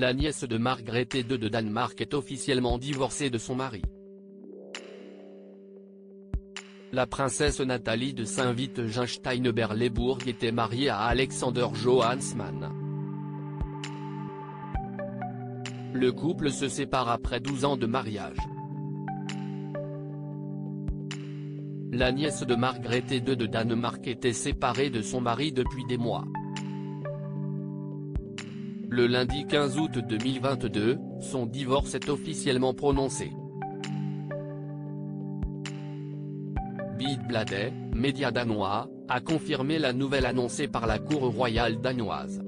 la nièce de Margrethe II de Danemark est officiellement divorcée de son mari. La princesse Nathalie de Saint-Wittgenstein-Berleburg était mariée à Alexander Johansman. Le couple se sépare après 12 ans de mariage. La nièce de Margrethe II de Danemark était séparée de son mari depuis des mois. Le lundi 15 août 2022, son divorce est officiellement prononcé. Bidbladet, média danois, a confirmé la nouvelle annoncée par la cour royale danoise.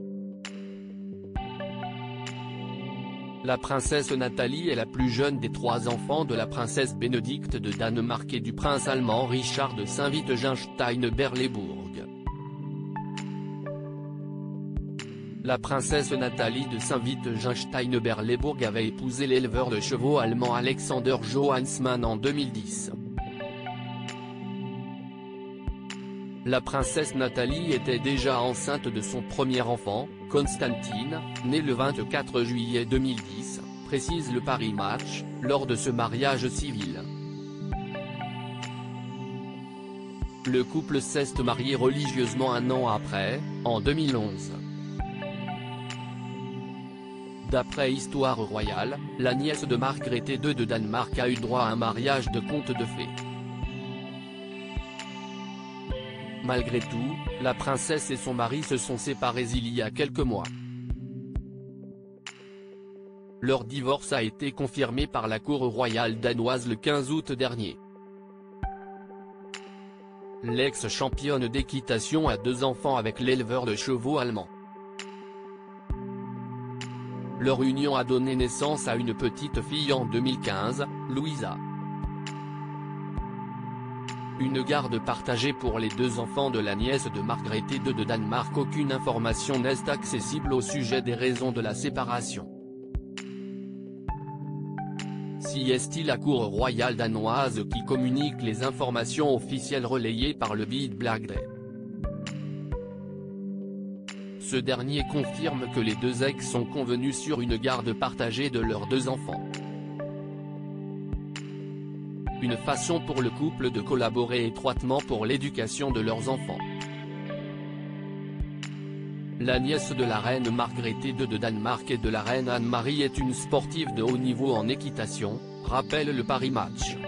La princesse Nathalie est la plus jeune des trois enfants de la princesse Bénédicte de Danemark et du prince allemand Richard de Saint-Wittgenstein-Berleburg. La princesse Nathalie de Saint-Wittgenstein-Berleburg avait épousé l'éleveur de chevaux allemand Alexander Johansmann en 2010. La princesse Nathalie était déjà enceinte de son premier enfant, Constantine, né le 24 juillet 2010, précise le Paris Match, lors de ce mariage civil. Le couple s'est marié religieusement un an après, en 2011. D'après Histoire royale, la nièce de Margrethe II de Danemark a eu droit à un mariage de conte de fées. Malgré tout, la princesse et son mari se sont séparés il y a quelques mois. Leur divorce a été confirmé par la cour royale danoise le 15 août dernier. L'ex-championne d'équitation a deux enfants avec l'éleveur de chevaux allemand. Leur union a donné naissance à une petite fille en 2015, Louisa. Une garde partagée pour les deux enfants de la nièce de Margrethe II de Danemark Aucune information n'est accessible au sujet des raisons de la séparation. Si est-il la cour royale danoise qui communique les informations officielles relayées par le Bid. Ce dernier confirme que les deux ex sont convenus sur une garde partagée de leurs deux enfants une façon pour le couple de collaborer étroitement pour l'éducation de leurs enfants. La nièce de la reine Margrethe II de Danemark et de la reine Anne-Marie est une sportive de haut niveau en équitation, rappelle le Paris Match.